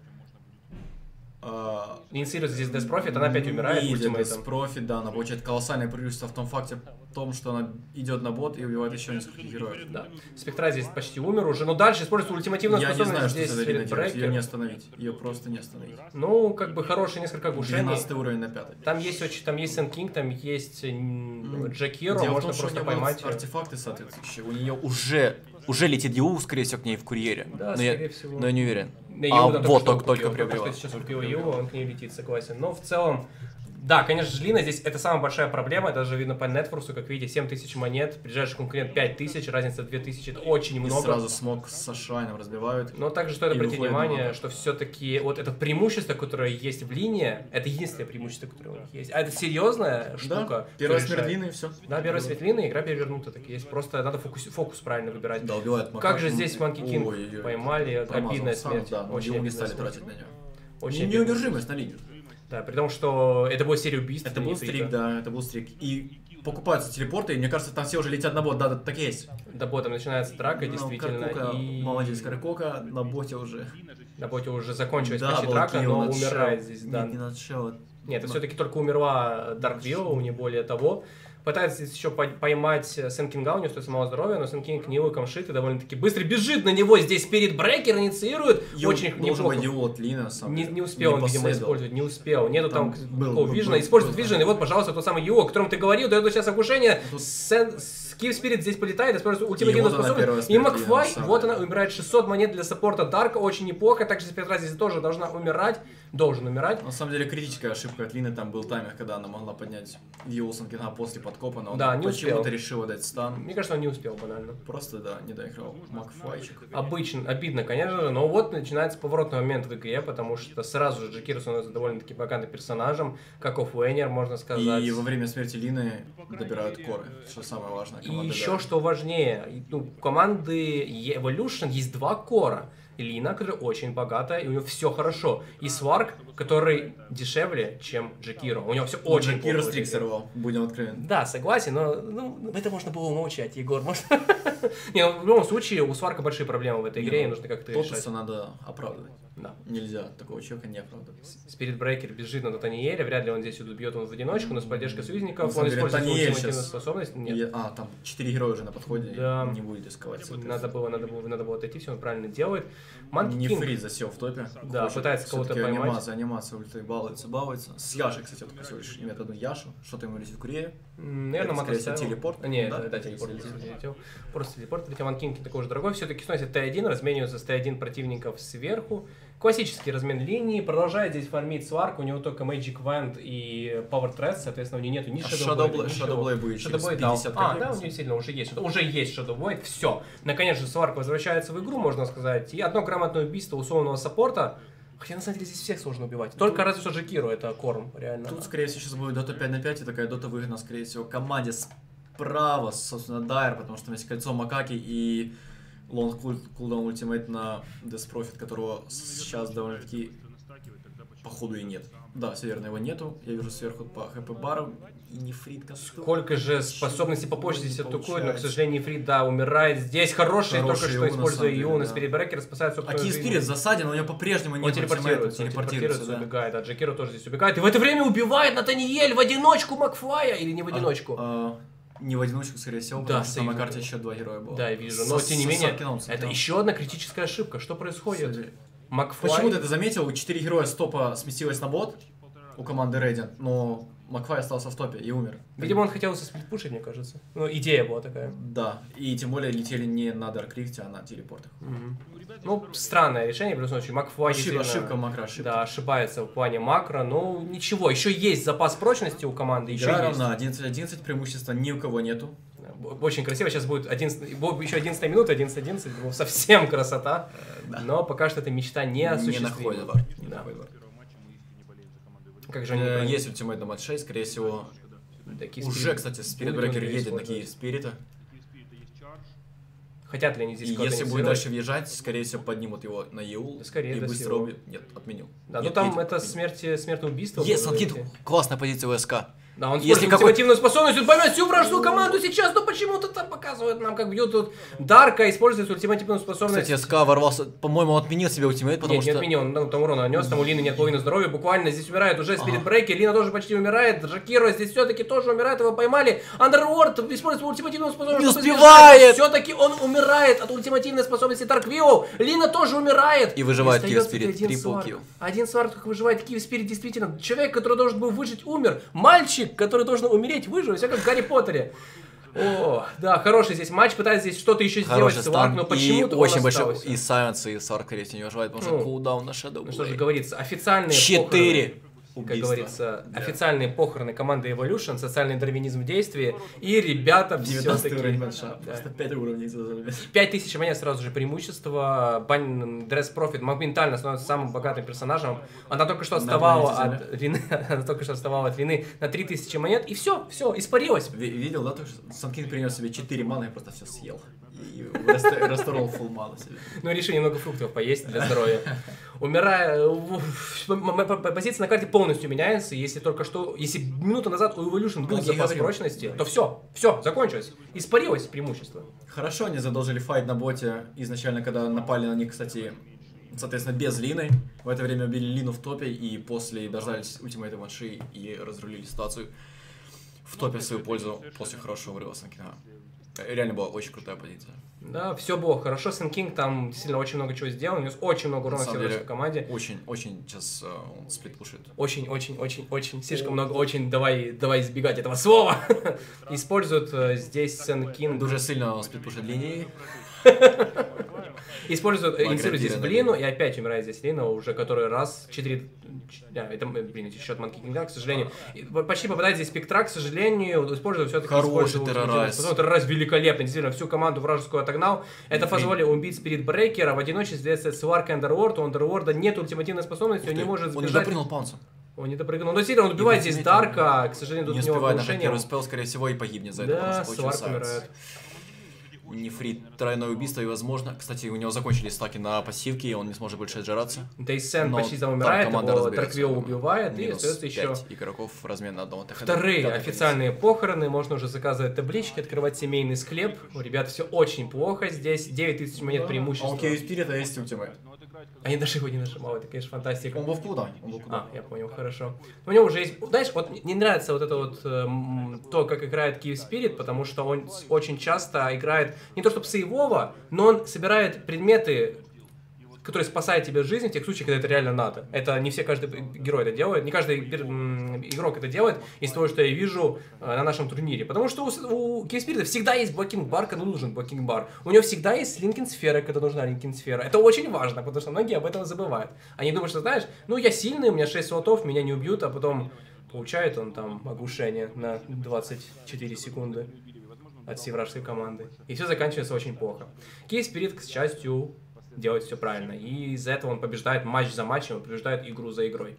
S3: а,
S2: Инициирует здесь Death Profit, она опять умирает ультимейтом.
S3: профит, да, она получает колоссальное преимущество в том факте, в том, что она идет на бот и убивает еще нескольких героев.
S2: Да. Спектра здесь почти умер уже, но дальше используется ультимативная
S3: Я не
S2: способность
S3: знаю, что
S2: здесь
S3: с этой Линой
S2: Spirit
S3: делать, ее не остановить, ее просто не остановить.
S2: Ну, как бы хорошие несколько оглушений.
S3: 12 уровень на 5.
S2: Там есть очень, там есть Сэн Кинг, там есть
S3: Дело в
S2: можно
S3: что
S2: просто поймать.
S3: будут артефакты соответствующие, у нее уже, уже летит ЕУ, скорее всего, к ней в курьере.
S2: Да,
S3: но, я,
S2: скорее всего.
S3: но я не уверен.
S2: на
S3: А, вот только- только приобрела.
S2: что сейчас купил Еву, он к ней летит, согласен. Но в целом, да, конечно, Лина здесь это самая большая проблема, это даже видно по Netflix, как видите, 7 тысяч монет, ближайший конкурент 5 тысяч, разница 2 тысячи, это очень
S3: И
S2: много.
S3: сразу смог с Шайном разбивают.
S2: Но также стоит
S3: И
S2: обратить внимание,
S3: много.
S2: что все-таки вот это преимущество, которое есть в линии, это единственное преимущество, которое у них есть. А это серьезная штука.
S3: Да, первая смерть и все.
S2: Да, первая светлина, игра перевернута, так есть. Просто надо фокус, фокус правильно выбирать.
S3: Да, убивает
S2: Как
S3: Макаку.
S2: же здесь Манки Кинг поймали, обидная смерть.
S3: Да,
S2: очень
S3: не стали
S2: смерть.
S3: тратить на него.
S2: Очень.
S3: Неудержимость на линию.
S2: Да, при том, что это была серия убийств.
S3: Это был стрик, да, это был стрик. И покупаются телепорты, и мне кажется, там все уже летят на бот. Да, да, так и есть.
S2: Да, ботом начинается драка,
S3: Ну,
S2: действительно.
S3: Каркока,
S2: и
S3: Молодец, Каркока на боте уже.
S2: на боте уже закончилась
S3: Да,
S2: почти
S3: был
S2: драка, но умирает здесь. Да.
S3: Нет, не начало.
S2: Нет, это все-таки только умерла Дарк Вилла, не более того. Пытается здесь еще по- поймать Сэн Кинга, у него стоит самого здоровья, но Сэн Кинг не луком шит и довольно-таки быстро бежит на него. Здесь перед брекер инициирует.
S3: Ю-
S2: Очень неплохо.
S3: Лина, на самом
S2: Не, не успел он, видимо, использовать, не успел. Нету там,
S3: Там был-
S2: такого
S3: был-
S2: вижена,
S3: был-
S2: использует
S3: был,
S2: вижен,
S3: да.
S2: и вот, пожалуйста, тот самый Юо, о котором ты говорил, дает сейчас огушение.
S3: Тут-
S2: Сен- Скиф Спирит здесь полетает, использует ультимативную
S3: вот
S2: способность. И
S3: самом
S2: вот она, умирает 600 монет для саппорта Дарка, очень неплохо. Также Спектра здесь тоже должна умирать, должен умирать.
S3: На самом деле критическая ошибка от Лины там был таймер, когда она могла поднять Виолсон Кинга после подкопа, но он
S2: не
S3: почему-то решила дать стан.
S2: Мне кажется, он не успел банально.
S3: Просто, да, не доиграл. Макфлайчик.
S2: Обычно, обидно, конечно же, но вот начинается поворотный момент в игре, потому что сразу же Джекиру становится довольно-таки богатым персонажем, как оффлейнер, можно сказать.
S3: И во время смерти Лины добирают коры, что самое важное.
S2: И еще
S3: да.
S2: что важнее, ну, у команды Evolution есть два кора. Лина, которая очень богатая, и у него все хорошо. И Сварк, который дешевле, чем Джекиро. У него все
S3: Ну,
S2: очень
S3: Джекиро стрик сорвал, будем откровенны.
S2: Да, согласен, но ну, это можно было умолчать, Егор. Может... Не, ну, в любом случае, у Сварка большие проблемы в этой игре, и нужно как-то решать.
S3: Надо оправдывать.
S2: Да.
S3: Нельзя такого человека не оправдывать.
S2: Спирит Брейкер бежит на Таниэле, вряд ли он здесь убьет он в одиночку, но с поддержкой союзников он использует свою
S3: Таниэль
S2: ультимативную
S3: щас-
S2: способность. Нет.
S3: И- а, там 4 героя уже на подходе,
S2: Да.
S3: не будет рисковать.
S2: Надо было, надо было, надо было отойти, все он правильно делает. Манки
S3: Не
S2: Кинг.
S3: фрид засел в топе.
S2: Да,
S3: Хочет
S2: пытается кого-то поймать.
S3: Анимация, анимация ульты балуется, балуется. С Яшей, кстати, вот всего лишь имеет одну Яшу. Что-то ему летит в куре.
S2: М, Наверное,
S3: всего,
S2: оставил.
S3: телепорт.
S2: Нет,
S3: Да,
S2: да, да, телепорт летел. Просто телепорт. Хотя Ван Кинг такой же дорогой. Все-таки сносит Т1, разменивается с Т1 противников сверху. Классический размен линии. Продолжает здесь фармить Сварк. У него только Magic Wand и Power Thread. Соответственно, у него нету ни
S3: А
S2: Shadow
S3: Shadowblade-
S2: ничего.
S3: Shadowblade будет через
S2: Shadowblade, да.
S3: 50
S2: А,
S3: копеек,
S2: да, у него сильно уже есть. Уже есть Shadowblade. Все. Наконец же Сварк возвращается в игру, можно сказать. И одно грамотное убийство условного саппорта. Хотя на самом деле здесь всех сложно убивать. Только разве что Джекиру это корм, реально.
S3: Тут, скорее всего, сейчас будет Dota 5 на 5, и такая Dota выгодна, скорее всего, команде справа, собственно, Дайр, потому что там есть кольцо Макаки и лонг кулдаун ультимейт на Death Profit, которого сейчас довольно-таки походу и нет. Да, северного его нету, я вижу сверху по хп барам и нефрит касту.
S2: Сколько же способностей по почте здесь
S3: Не
S2: атакует, но, к сожалению, Фрид, да, умирает здесь. Хороший,
S3: Хороший
S2: только что используя
S3: самом
S2: Ю
S3: деле,
S2: на
S3: да.
S2: Спирит Брекер, спасает
S3: А
S2: собственную
S3: Ки
S2: жизнь.
S3: Спирит засаден, у него по-прежнему
S2: Он
S3: нет
S2: телепортируется, он
S3: телепортируется, да.
S2: убегает, а Джекиро тоже здесь убегает. И в это время убивает Натаниэль в одиночку Макфлая, или не в
S3: А,
S2: одиночку?
S3: а, не в одиночку, скорее всего,
S2: Да,
S3: потому что на карте еще два героя было.
S2: Да, я вижу. Но,
S3: с-
S2: тем не менее,
S3: Аркином, с
S2: это еще одна критическая ошибка. Что происходит? Макфлай...
S3: Почему ты это заметил? Четыре героя с топа сместилось на бот у команды Radiant, но Макфай остался в топе и умер.
S2: Видимо, он хотел со сплитпушить, мне кажется. Ну, идея была такая.
S3: Да, и тем более летели не на Даркрифте, а на телепортах.
S2: Ну, странное решение, любом случае. Макфлай
S3: Ошибка, ошибка макро, ошибка.
S2: Да, ошибается в плане макро, но ничего, еще есть запас прочности у команды, еще
S3: Игра
S2: есть.
S3: равна 11-11, преимущества ни у кого нету.
S2: Очень красиво, сейчас будет 11, бо- еще 11 минута, 11-11, ну, совсем красота, но пока что эта мечта не
S3: Не
S2: осуществима.
S3: находит. Не
S2: Да.
S3: находит.
S2: Как же они...
S3: Э, Есть ультимейт на матч 6, скорее всего. Уже, кстати, Спирит
S2: будет он
S3: Брекер
S2: ее
S3: едет на. Киев Спирита.
S2: Хотят ли они здесь
S3: если будет дальше въезжать, скорее всего, поднимут его на Еул.
S2: Да, скорее,
S3: и быстро убьют. Нет, отменил.
S2: Да, ну
S3: Нет,
S2: там
S3: едет,
S2: это смерть, смертное убийство.
S3: Есть,
S2: видите?
S3: Классная позиция у СК.
S2: Да, он
S3: Если
S2: Если
S3: какой-
S2: способность, он поймет всю вражескую команду сейчас, но почему-то там показывают нам, как бьют тут Дарка, использует ультимативную способность.
S3: Кстати, СК ворвался, по-моему, он отменил себе ультимейт, потому
S2: Нет, не
S3: что...
S2: отменил, он там урона нанес, там у Лины нет половины здоровья, буквально здесь умирает уже Спирит. Брейки, Лина тоже почти умирает, Джакиро здесь все-таки тоже умирает, его поймали, Андерворд использует ультимативную способность.
S3: Не успевает!
S2: Все-таки он умирает от ультимативной способности Тарквилл, Лина тоже умирает.
S3: И выживает Киев Спирит, трипл.
S2: Один сварк, как выживает Киев Спирит, действительно. Человек, который должен был выжить, умер. Мальчик, который должен умереть, выжил, все как в Гарри Поттере. О, да, хороший здесь матч, пытается здесь что-то еще сделать Сварк, но
S3: И
S2: почему-то он
S3: очень большой.
S2: остался.
S3: И Сайенс, и Сварк, всего, не уживает, потому
S2: Ну,
S3: что кулдаун на Shadow
S2: Ну что же говорится, официальные
S3: Четыре.
S2: похороны, как говорится, официальные похороны команды Evolution, социальный дарвинизм в действии, и ребята
S3: 19
S2: все-таки...
S3: уровень банша. Просто 5 уровней за
S2: 5000 монет сразу же преимущество. Бань Дресс Профит моментально становится самым богатым персонажем. Она только что отставала от вины, она только что отставала от вины на 3000 монет, и все, все, испарилась.
S3: Ви- Видел, да, то, что Санкин принес себе 4 маны и просто все съел. И раст- растворил фул ману себе.
S2: Ну, решили немного фруктов поесть для здоровья. Умирая, позиция на карте полностью меняется. Если только что, если минуту назад у Evolution был запас прочности, то все, все, закончилось. Испарилось преимущество.
S3: Хорошо они задолжили файт на боте изначально, когда напали на них, кстати, соответственно, без Лины. В это время убили Лину в топе, и после дождались ультимейта Манши и разрулили ситуацию в топе в свою пользу после хорошего врыва Санкина. Реально была очень крутая позиция.
S2: Да, все было хорошо. Сэн Кинг там действительно очень много чего сделал. Нес очень много урона в команде.
S3: Очень, очень сейчас э, он сплит пушит.
S2: Очень, очень, очень, очень, слишком много, очень, давай, давай избегать этого слова. Используют э, здесь Сэн Кинг,
S3: Дуже сильно сплит пушит линии.
S2: используют, э, инициируют здесь Блину, и опять умирает здесь Лина, уже который раз, 4, да, это, блин, эти счет Манки Кинга, к сожалению. Почти попадает здесь Спектра, к сожалению, используют все-таки
S3: Хороший террорайз.
S2: Террорайз великолепно, действительно, всю команду вражескую отогнал. Это позволило убить Спирит Брейкера, в одиночестве с Сварк Андерворд, у Андерворда нет ультимативной способности, он не может
S3: Он не
S2: сбежать.
S3: допрыгнул паунсом.
S2: Он не допрыгнул. Но действительно, он убивает здесь Дарка, к сожалению,
S3: Не
S2: тут у него
S3: успевает на
S2: повышение.
S3: первый спел, скорее всего, и погибнет за это,
S2: Да, Сварк умирает.
S3: Нефрит, тройное убийство, и возможно. Кстати, у него закончились стаки на пассивке, и он не сможет больше отжираться.
S2: Дейсен почти там умирает,
S3: команда
S2: его
S3: разберется.
S2: Дарквилл убивает, и остается еще
S3: игроков в размен на одного ТХД.
S2: вторые официальные похороны. Можно уже заказывать таблички, открывать семейный склеп. У ребят все очень плохо здесь. 9000 монет.
S3: А
S2: преимущества.
S3: Киви Спирита есть ультимейт.
S2: Они даже его не нажимают, это, конечно, фантастика.
S3: Он был в он был кулдауне.
S2: А, я понял, хорошо. У него уже есть, знаешь, вот мне не нравится вот это вот эм, то, как играет Киев Спирит, потому что он очень часто играет не то что сейвово, но он собирает предметы, которые спасают тебе жизнь в тех случаях, когда это реально надо. Это не все, каждый герой это делает, не каждый игрок это делает, из того, что я вижу э, на нашем турнире. Потому что у, у Киев Спирита всегда есть Black King Bar, когда нужен Black King Bar. У него всегда есть Linken's сфера, когда нужна Linken's сфера. Это очень важно, потому что многие об этом забывают. Они думают, что знаешь, ну я сильный, у меня 6 слотов, меня не убьют, а потом получает он там оглушение на 24 секунды от всей вражеской команды. И все заканчивается очень плохо. Киев Спирит, к счастью, делает все правильно. И из-за этого он побеждает матч за матчем, побеждает игру за игрой.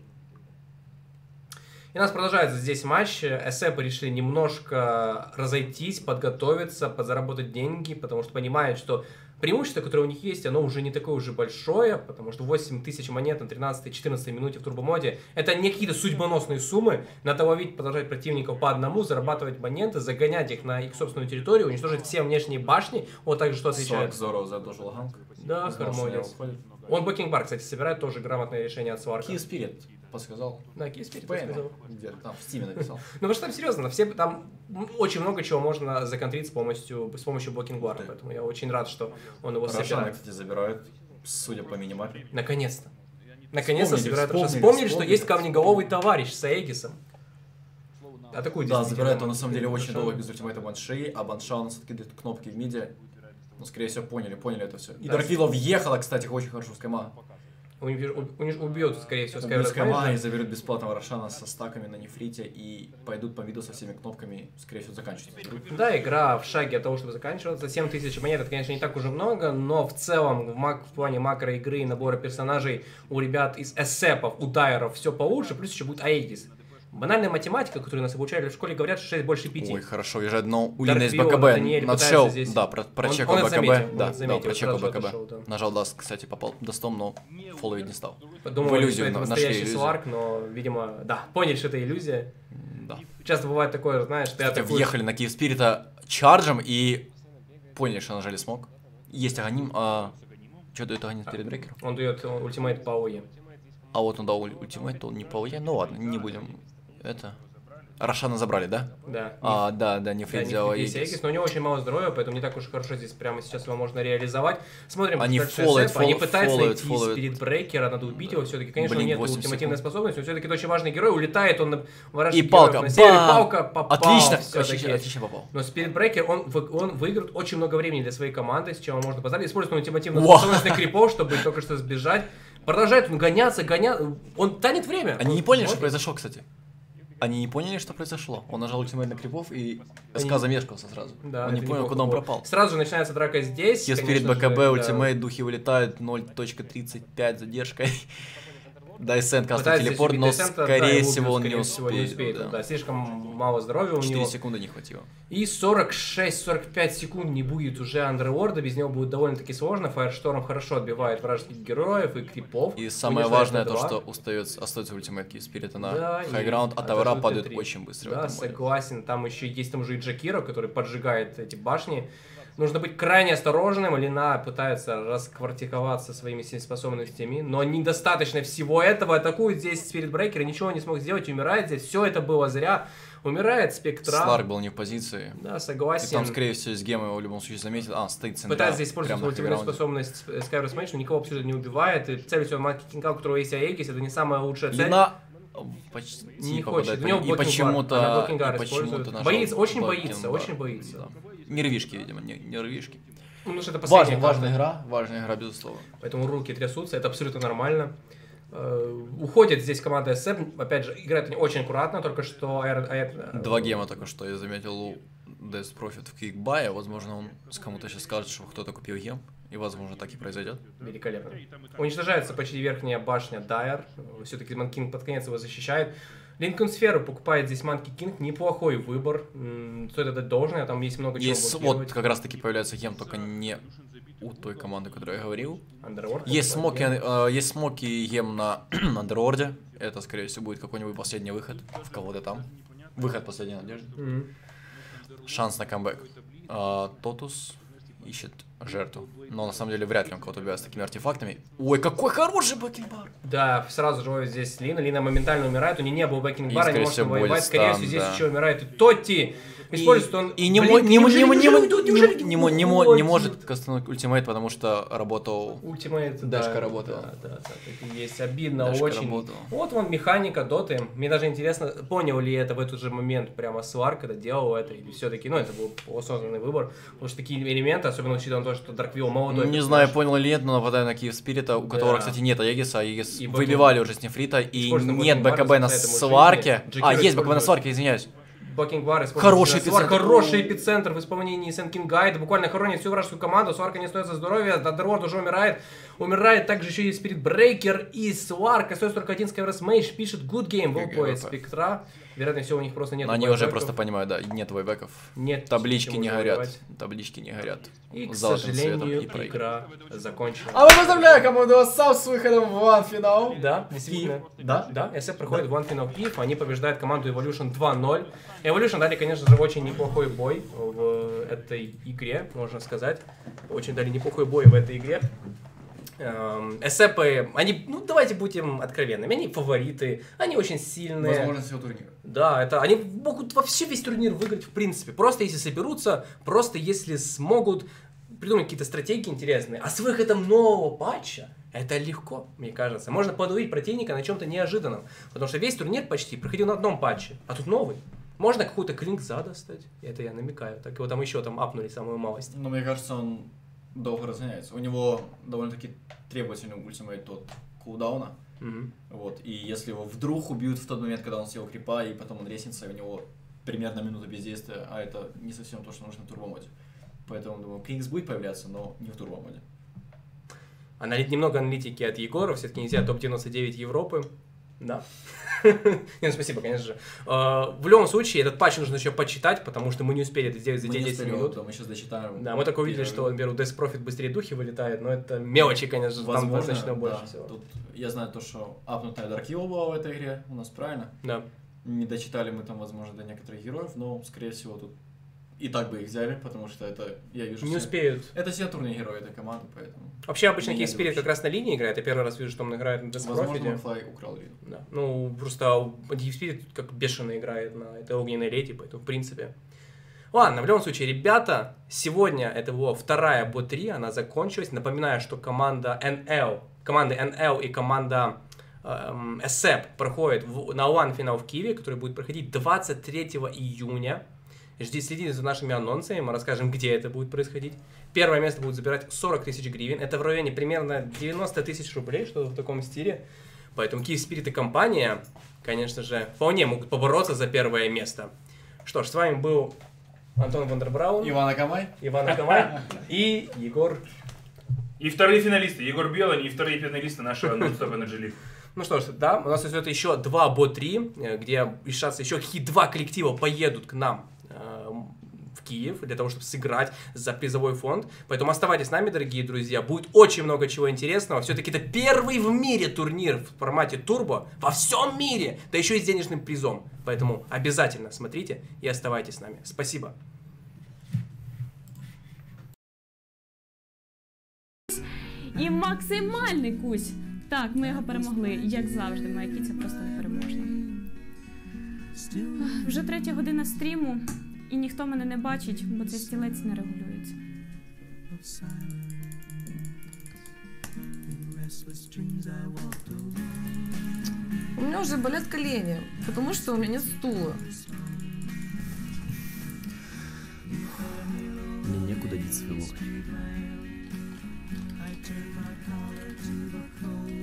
S2: И у нас продолжается здесь матч. СЭПы решили немножко разойтись, подготовиться, подзаработать деньги, потому что понимают, что преимущество, которое у них есть, оно уже не такое уже большое, потому что 8 тысяч монет на 13-14 минуте в турбомоде это не какие-то судьбоносные суммы. Надо ловить, продолжать противников по одному, зарабатывать монеты, загонять их на их собственную территорию, уничтожить все внешние башни. Вот также что отвечает.
S3: Сорок здорово задолжил Ганг.
S2: Да,
S3: Знал.
S2: Он Бокинг Бар, кстати, собирает тоже грамотное решение от Сварка.
S3: Киев Спирит подсказал.
S2: Да, Киев Спирит
S3: Пэм.
S2: сказал.
S3: Где-то там в Стиме написал.
S2: Ну, потому что там серьезно, все там очень много чего можно законтрить с помощью, с помощью блокинг поэтому я очень рад, что он его
S3: Рошана,
S2: собирает.
S3: кстати, забирают, судя по минимапе.
S2: Наконец-то. Наконец-то собирают Рошана.
S3: вспомнили,
S2: Вспомнили, что есть камнеголовый товарищ с Аегисом. Атакует
S3: Да,
S2: действительно.
S3: забирает он на самом деле очень долго без ультимейта Банши, а Банша у нас откидывает кнопки в миде. Ну, скорее всего, поняли, поняли это все. И
S2: Да.
S3: Дарквилла въехала, кстати, очень хорошо в скайма.
S2: Убьет, скорее всего, Skyward
S3: скайма и заберут бесплатного Рошана со стаками на нефрите и пойдут по виду со всеми кнопками, скорее всего, заканчивать игру.
S2: Да, игра в шаге от того, чтобы заканчиваться. 7 тысяч монет, это, конечно, не так уже много, но в целом в, мак- в плане макро игры и набора персонажей у ребят из эссепов, у дайеров все получше, плюс еще будет Аегис. Банальная математика, которую нас обучали в школе, говорят, что 6 больше 5.
S3: Ой, хорошо, уезжает, но у Лины есть
S2: Дарквилл,
S3: БКБ. Надшел,
S2: здесь-
S3: да, про,
S2: Он- он это
S3: БКБ.
S2: заметил, он
S3: да,
S2: это
S3: да,
S2: заметил,
S3: прочекал
S2: сразу
S3: БКБ.
S2: отошел, да.
S3: Нажал даст, кстати, попал достом, но фолловить не стал.
S2: Думали,
S3: в иллюзию
S2: что это
S3: на- нашли иллюзию.
S2: сварк, но, видимо, да, поняли, что это иллюзия.
S3: Да.
S2: Часто бывает такое, знаешь, ты атакуешь...
S3: въехали на Киев Спирита чарджем и поняли, что нажали смог. Есть Аганим, а... Что дает Аганим перед брекером?
S2: Он дает ультимейт по ОЕ.
S3: А вот он дал уль- ультимейт, он не по ОЕ. Ну ладно, не будем это... Рошана забрали, да?
S2: Да.
S3: А, да, да, не
S2: Да. Егис, но у него очень мало здоровья, поэтому не так уж хорошо здесь прямо сейчас его можно реализовать. Смотрим,
S3: Они
S2: SF, они пытаются
S3: фолловят,
S2: найти
S3: фолловят.
S2: спирит брейкера, надо убить его все-таки. Конечно,
S3: Блин,
S2: нет
S3: 8
S2: ультимативной
S3: секунд.
S2: способности, но все-таки это очень важный герой, улетает он на вражеских
S3: И палка.
S2: на севере,
S3: Бам!
S2: палка попал
S3: Отлично, отлично, отлично попал.
S2: Но Spirit Breaker, он, он выиграет очень много времени для своей команды, с чем он можно позволить. Использует ультимативную способность на крипов, чтобы только что сбежать. Продолжает он гоняться, гоняться. Он тянет время.
S3: Они
S2: Он
S3: не поняли, что произошло, кстати. Они не поняли, что произошло. Он нажал ультимейт на крипов и СК
S2: Они-
S3: замешкался сразу.
S2: Да,
S3: он не понял,
S2: неплохо
S3: куда он пропал.
S2: Сразу же начинается драка здесь.
S3: Хил Спирит
S2: конечно же,
S3: БКБ,
S2: да.
S3: ультимейт, духи вылетают, 0.35 задержкой. Дайсен кастует
S2: Пытается
S3: телепорт, но
S2: Десента, да,
S3: скорее
S2: его
S3: всего он
S2: убьют,
S3: не
S2: скорее всего, не
S3: успеет.
S2: успеет.
S3: да.
S2: Да, слишком мало здоровья у
S3: 4
S2: него.
S3: секунды не хватило.
S2: И 46-45 секунд не будет уже Андерворда, без него будет довольно-таки сложно. Фаершторм хорошо отбивает вражеских героев и крипов.
S3: И самое важное то, что устается, остается ультимейт Спирита на
S2: Да,
S3: хайграунд, а
S2: это
S3: тавера
S2: же
S3: падают
S2: Т3.
S3: очень быстро
S2: Да, согласен. Там еще есть там же и Джакиро, который поджигает эти башни. Нужно быть крайне осторожным. Лина пытается расквартиковаться своими способностями, но недостаточно всего этого. Атакует здесь Спирит Брейкер, ничего не смог сделать, умирает здесь. Все это было зря. Умирает Спектра.
S3: Сларк был не в позиции.
S2: Да,
S3: И
S2: согласен.
S3: там, скорее всего, с гема его в любом случае заметил. А, стоит центра.
S2: Пытается здесь использовать
S3: хайграунде.
S2: способность Skyward Smash, но никого абсолютно не убивает. И целится он Маки Кинга, у которого есть Аегис, это не самая лучшая цель.
S3: Лина почти
S2: не
S3: попадает
S2: хочет. У него
S3: и почему-то и почему-то нажал
S2: Боится, очень боится, очень боится.
S3: Да. Нервишки, видимо, не- нервишки.
S2: Ну, потому что это последняя
S3: Важная,
S2: карта.
S3: важная игра, важная игра, безусловно.
S2: Поэтому руки трясутся, это абсолютно нормально. Э, Уходит здесь команда SF, опять же, играют они очень аккуратно, только что
S3: Два гема только что я заметил у Death Profit в кикбае. Возможно, он с кому-то сейчас скажет, что кто-то купил гем. И, возможно, так и произойдет.
S2: Великолепно. Уничтожается почти верхняя башня Дайер. Все-таки Манкин под конец его защищает. Линкольн Сферу покупает здесь Манки Кинг. Неплохой выбор. Стоит отдать должное, там есть много чего
S3: Есть, вот как раз таки появляется гем, только не у той команды, о которой я говорил.
S2: Underworld
S3: Есть смоки, э, есть смоки и гем на Андерорде. Это, скорее всего, будет какой-нибудь последний выход в кого-то там. Выход последней надежды.
S2: Мгм.
S3: Шанс на камбэк. А, Тотус ищет жертву. Но на самом деле вряд ли он кого-то убивает с такими артефактами. Ой, какой хороший Black King Bar!
S2: Да, сразу же ловит здесь Лина. Лина моментально умирает. У нее не было Black King
S3: И,
S2: бара, не может воевать. Скорее всего, здесь
S3: да.
S2: еще умирает и Тотти. Использует он...
S3: И не, может кастануть ultimate, потому что работал
S2: Ultimate,
S3: Дашка
S2: да,
S3: работала.
S2: Да, да, да, так и есть. Обидно
S3: Дашка
S2: очень.
S3: работала.
S2: Вот вон механика доты. Мне даже интересно, понял ли это в этот же момент прямо Свар, когда делал это, или все-таки, ну, это был осознанный выбор. Потому что такие элементы, особенно учитывая то, что Дарквилл молодой.
S3: Не знаю, понял или нет, но нападаю на Киев Спирита, у которого, кстати, нет Аегиса, а Аегис выбивали уже с нефрита, и нет
S2: Блокинг
S3: БКБ на сварке. А, есть БКБ на сварке, извиняюсь.
S2: Бакинг бар
S3: Хороший эпицентр.
S2: Хороший эпицентр в исполнении Сенкин Гайда. Буквально хоронит всю вражескую команду. Сварка не остается здоровья. Дадерворд уже умирает. Умирает также еще и Spirit Breaker и Сварк. Остается только один Skywrath Mage. Пишет Good Game. Волпоет. Спектра. Вероятно всего у них просто нет
S3: Но они уже просто понимают, да, нет buyback ов.
S2: Нет
S3: Таблички не горят.
S2: воевать.
S3: Таблички не горят.
S2: И, к
S3: Золотым цветом
S2: сожалению,
S3: и
S2: игра закончена.
S3: А мы поздравляем команду САП с выходом в LAN-финал.
S2: Да, действительно.
S3: Да?
S2: Да, SF проходит в LAN Final Киев, они побеждают команду Evolution 2-0. Evolution дали, конечно же, очень неплохой бой в этой игре, можно сказать. Очень дали неплохой бой в этой игре. Эм, SF, они, ну давайте будем откровенными, они фавориты, они очень сильные.
S3: Возможно, всего турнира.
S2: Да, это они могут вообще весь турнир выиграть в принципе. Просто если соберутся, просто если смогут придумать какие-то стратегии интересные. А с выходом нового патча это легко, мне кажется. Можно подавить противника на чем-то неожиданном. Потому что весь турнир почти проходил на одном патче, а тут новый. Можно какой-то клинк за достать. Это я намекаю. Так его там еще там апнули самую малость.
S3: Но мне кажется, он долго разгоняется. У него довольно-таки требовательный ультимейт от кулдауна.
S2: Мгм.
S3: Вот. И если его вдруг убьют в тот момент, когда он съел крипа, и потом он резнится, и у него примерно минута бездействия, а это не совсем то, что нужно в турбомоде. Поэтому, думаю, Клинкс будет появляться, но не в турбомоде.
S2: Анали- Немного аналитики от Егора, все-таки нельзя топ-99 Европы. Да. Не, ну спасибо, конечно же. А, В любом случае, этот патч нужно еще почитать, потому что мы не успели это сделать за
S3: Мы
S2: те
S3: не
S2: 10
S3: успели,
S2: минут.
S3: да, мы сейчас дочитаем.
S2: Да, мы только увидели, что, например, у Death Profit быстрее духи вылетают, но это мелочи, конечно же, там достаточно больше всего.
S3: Тут я знаю то, что апнутая Dark Evil была в этой игре у нас, правильно?
S2: Да.
S3: Не дочитали мы там, возможно, до некоторых героев, но, скорее всего, тут и так бы их взяли, потому что это, я вижу...
S2: Не
S3: все-
S2: успеют.
S3: Это сигнатурный герой этой команды, поэтому...
S2: Вообще обычно Кейс Спирит как раз на линии играет. Я первый раз вижу, что он играет на
S3: Возможно. Макфлай украл Лину.
S2: Да. Ну, просто Deep Spirit как бешено играет на этой огненной леди, поэтому, в принципе... Ладно, в любом случае, ребята, сегодня это была вторая бо-3, она закончилась. Напоминаю, что команда NL, команда NL и команда эм, SEP проходят в- на One финал в Киеве, который будет проходить 23 июня. Жди, следите за нашими анонсами, мы расскажем, где это будет происходить. Первое место будет забирать 40 тысяч гривен. Это в районе примерно 90 тысяч рублей, что в таком стиле. Поэтому Киев Спирит и компания, конечно же, вполне могут побороться за первое место. Что ж, с вами был Антон Вандербраун,
S3: Иван Акамай?
S2: Иван Акамай и Егор.
S4: И вторые финалисты, Егор Белый и вторые финалисты нашего Non-Stop Energy League.
S2: Ну что ж, да, у нас идет еще два бо-3, э, где решатся еще какие два коллектива поедут к нам Киев для того, чтобы сыграть за призовой фонд. Поэтому оставайтесь с нами, дорогие друзья. Будет очень много чего интересного. Все-таки это первый в мире турнир в формате турбо во всем мире, да еще и с денежным призом. Поэтому обязательно смотрите и оставайтесь с нами. Спасибо.
S7: І максимальний кусь. Так, ми його перемогли, як завжди. Моя кіця просто непереможна. Ах, Вже третя година стріму, і ніхто мене не бачить, бо цей стілець не регулюється.
S8: У меня уже болят колени, потому что у меня нет стула.
S9: Мне некуда деть свой локоть.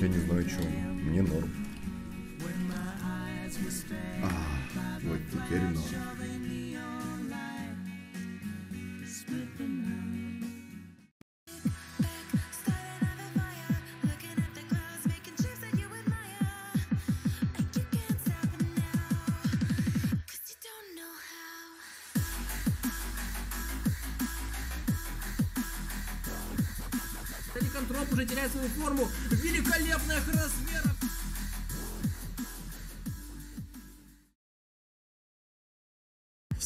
S10: Я не знаю, что Мне норм. А, вот теперь норм.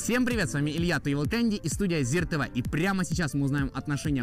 S11: Всем привет, с вами Илья Тейвел Кэнди и студия Зир ТВ. И прямо сейчас мы узнаем отношение